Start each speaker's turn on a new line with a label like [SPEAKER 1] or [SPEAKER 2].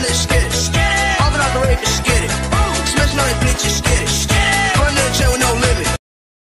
[SPEAKER 1] on that skitty. Out the rape is. Smashing on that bitch is.